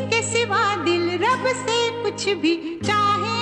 इसके सिवा दिल रब से कुछ भी चाहे।